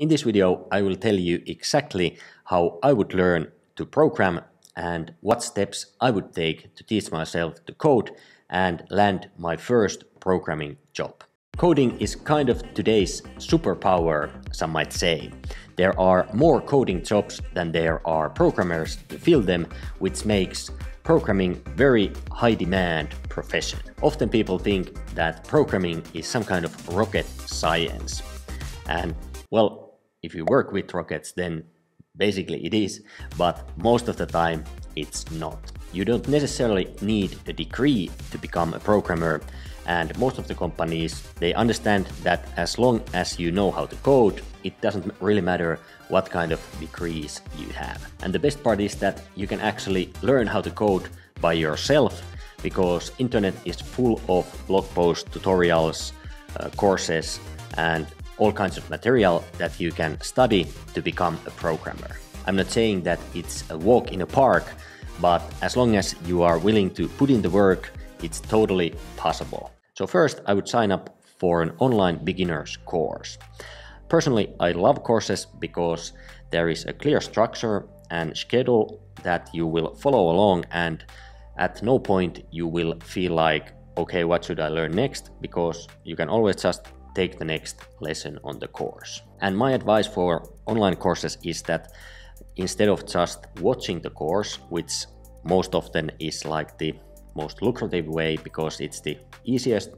In this video, I will tell you exactly how I would learn to program and what steps I would take to teach myself to code and land my first programming job. Coding is kind of today's superpower, some might say. There are more coding jobs than there are programmers to fill them, which makes programming very high demand profession. Often people think that programming is some kind of rocket science. And well, if you work with rockets, then basically it is, but most of the time it's not. You don't necessarily need a degree to become a programmer, and most of the companies they understand that as long as you know how to code, it doesn't really matter what kind of degrees you have. And the best part is that you can actually learn how to code by yourself because internet is full of blog posts, tutorials, uh, courses, and all kinds of material that you can study to become a programmer. I'm not saying that it's a walk in a park, but as long as you are willing to put in the work, it's totally possible. So first, I would sign up for an online beginners course. Personally, I love courses because there is a clear structure and schedule that you will follow along and at no point you will feel like okay what should i learn next because you can always just take the next lesson on the course. And my advice for online courses is that instead of just watching the course, which most often is like the most lucrative way because it's the easiest,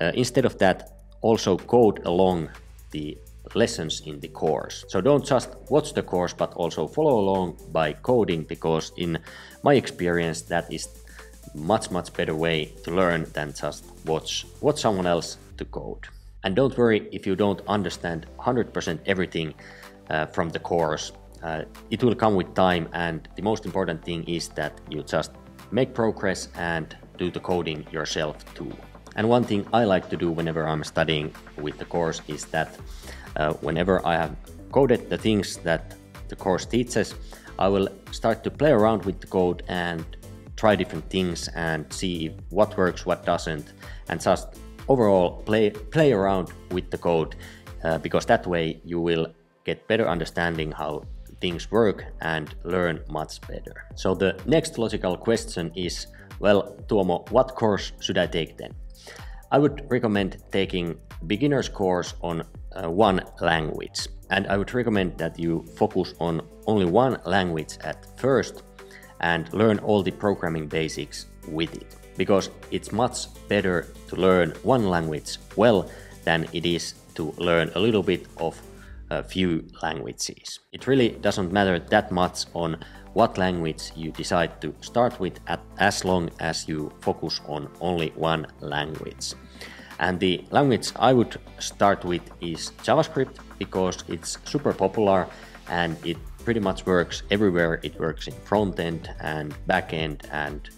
uh, instead of that, also code along the lessons in the course. So don't just watch the course but also follow along by coding because in my experience that is much much better way to learn than just watch watch someone else to code. And don't worry if you don't understand 100% everything uh, from the course. Uh, it will come with time, and the most important thing is that you just make progress and do the coding yourself too. And one thing I like to do whenever I'm studying with the course is that uh, whenever I have coded the things that the course teaches, I will start to play around with the code and try different things and see what works, what doesn't, and just overall play play around with the code uh, because that way you will get better understanding how things work and learn much better. So the next logical question is, well, Tuomo, what course should I take then? I would recommend taking beginner's course on uh, one language. And I would recommend that you focus on only one language at first and learn all the programming basics with it because it's much better to learn one language well than it is to learn a little bit of a few languages. It really doesn't matter that much on what language you decide to start with at, as long as you focus on only one language. And the language I would start with is JavaScript because it's super popular and it pretty much works everywhere. It works in front end and back end and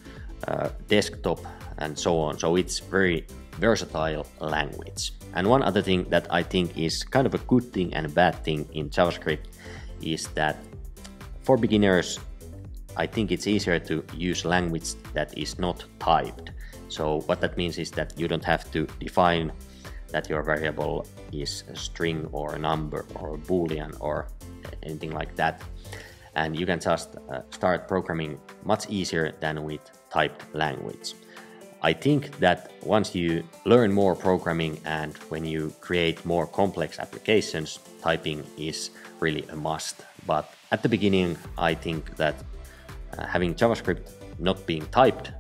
desktop and so on. So it's very versatile language. And one other thing that I think is kind of a good thing and a bad thing in JavaScript is that for beginners, I think it's easier to use language that is not typed. So what that means is that you don't have to define that your variable is a string or a number or a boolean or anything like that. And you can just uh, start programming much easier than with typed language. I think that once you learn more programming and when you create more complex applications, typing is really a must. But at the beginning, I think that uh, having JavaScript not being typed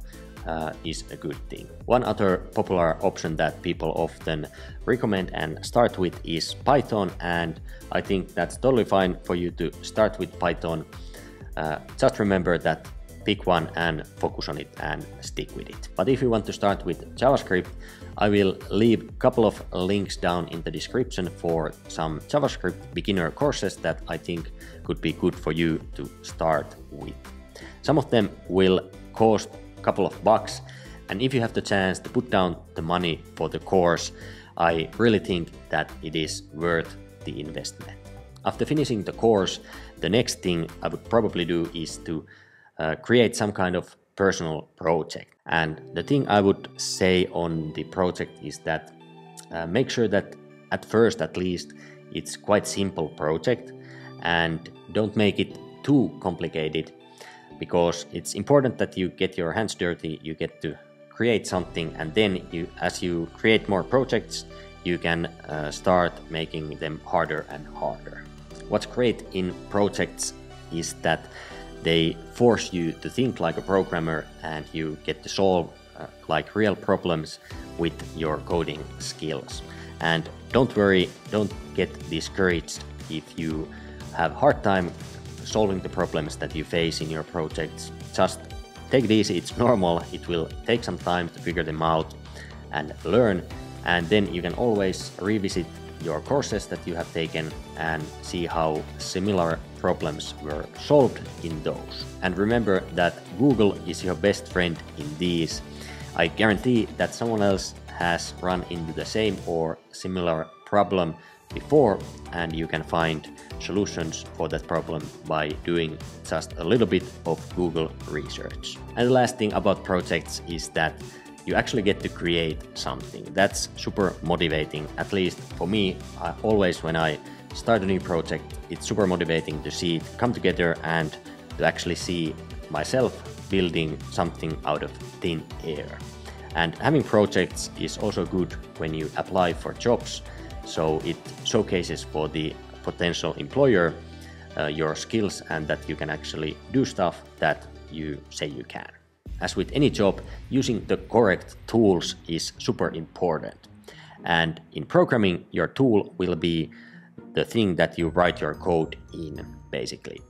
uh, is a good thing. One other popular option that people often recommend and start with is Python, and I think that's totally fine for you to start with Python. Uh, just remember that pick one and focus on it and stick with it. But if you want to start with JavaScript, I will leave a couple of links down in the description for some JavaScript beginner courses that I think could be good for you to start with. Some of them will cost a couple of bucks, and if you have the chance to put down the money for the course, I really think that it is worth the investment. After finishing the course, the next thing I would probably do is to uh, create some kind of personal project. And the thing I would say on the project is that uh, make sure that at first, at least, It's quite simple project and don't make it too complicated because it's important that you get your hands dirty, you get to create something and then you as you create more projects you can uh, start making them harder and harder. What's great in projects is that they force you to think like a programmer and you get to solve uh, like real problems with your coding skills. And don't worry, don't get discouraged if you have hard time solving the problems that you face in your projects. Just take easy, it's normal, it will take some time to figure them out and learn and then you can always revisit your courses that you have taken and see how similar problems were solved in those. And remember that Google is your best friend in these. I guarantee that someone else has run into the same or similar problem before and you can find solutions for that problem by doing just a little bit of Google research. And the last thing about projects is that you actually get to create something. That's super motivating. At least for me, I, always when I start a new project, it's super motivating to see it come together and to actually see myself building something out of thin air. And having projects is also good when you apply for jobs, so it showcases for the potential employer uh, your skills and that you can actually do stuff that you say you can. As with any job, using the correct tools is super important. And in programming, your tool will be the thing that you write your code in, basically.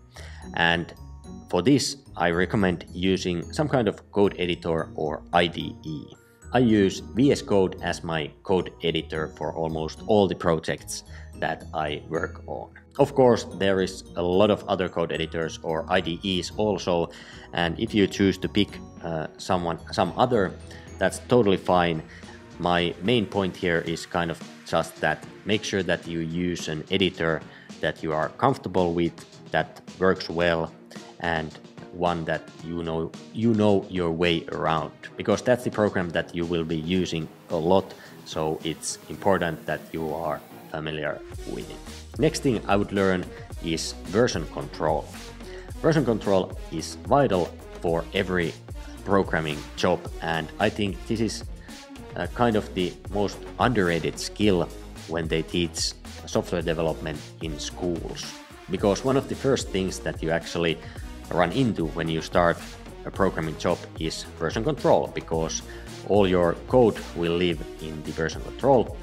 And for this, I recommend using some kind of code editor or IDE. I use VS Code as my code editor for almost all the projects that I work on. Of course, there is a lot of other code editors or IDEs also, and if you choose to pick uh, someone, some other, that's totally fine. My main point here is kind of just that make sure that you use an editor that you are comfortable with, that works well, and one that you know you know your way around because that's the program that you will be using a lot so it's important that you are familiar with it. Next thing I would learn is version control. Version control is vital for every programming job and I think this is uh, kind of the most underrated skill when they teach software development in schools. Because one of the first things that you actually run into when you start a programming job is version control because all your code will live in the version control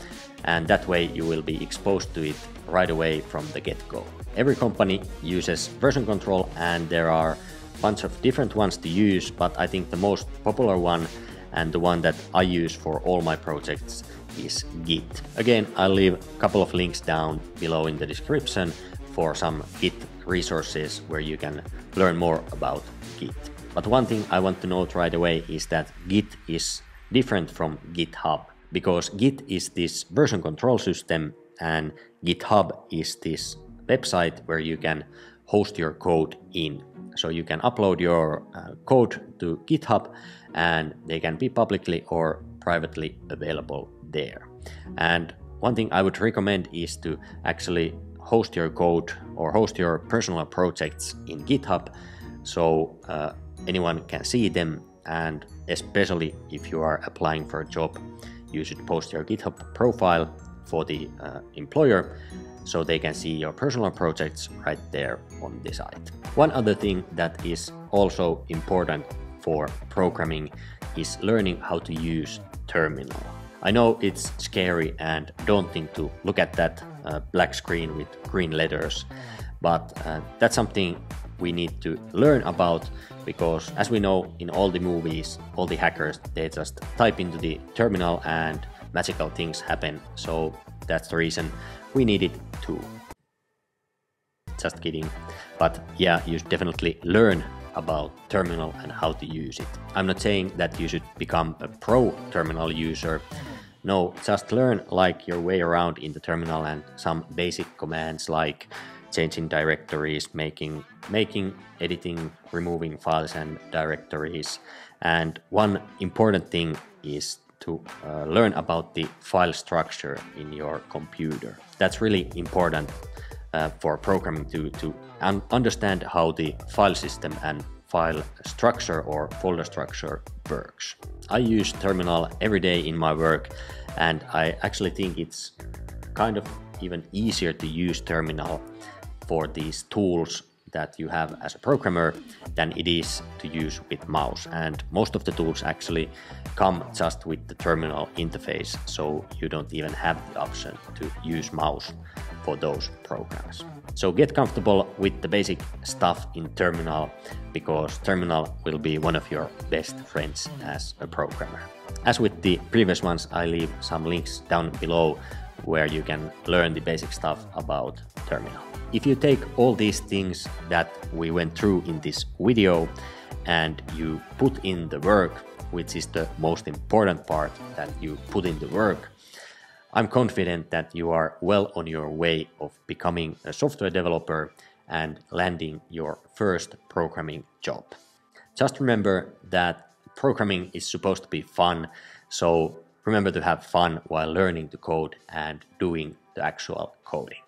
and that way you will be exposed to it right away from the get-go. Every company uses version control and there are a bunch of different ones to use, but I think the most popular one and the one that I use for all my projects is Git. Again, I'll leave a couple of links down below in the description for some Git resources where you can learn more about Git. But one thing I want to note right away is that Git is different from GitHub because Git is this version control system and GitHub is this website where you can host your code in. So you can upload your uh, code to GitHub and they can be publicly or privately available there. And one thing I would recommend is to actually host your code or host your personal projects in GitHub so uh, anyone can see them and especially if you are applying for a job you should post your GitHub profile for the uh, employer so they can see your personal projects right there on the site. One other thing that is also important for programming is learning how to use terminal. I know it's scary and daunting to look at that uh, black screen with green letters, but uh, that's something we need to learn about because as we know in all the movies, all the hackers, they just type into the terminal and magical things happen. So that's the reason we need it too. Just kidding. But yeah, you should definitely learn about terminal and how to use it. I'm not saying that you should become a pro terminal user. No, just learn like your way around in the terminal and some basic commands like changing directories, making, making, editing, removing files and directories. And one important thing is to uh, learn about the file structure in your computer. that's really important uh, for programming to, to un understand how the file system and file structure or folder structure works. I use terminal every day in my work and I actually think it's kind of even easier to use terminal for these tools that you have as a programmer than it is to use with mouse and most of the tools actually come just with the terminal interface so you don't even have the option to use mouse for those programs. So get comfortable with the basic stuff in terminal because terminal will be one of your best friends as a programmer. As with the previous ones I leave some links down below where you can learn the basic stuff about terminal. If you take all these things that we went through in this video and you put in the work, which is the most important part that you put in the work, I'm confident that you are well on your way of becoming a software developer and landing your first programming job. Just remember that programming is supposed to be fun, so remember to have fun while learning to code and doing the actual coding.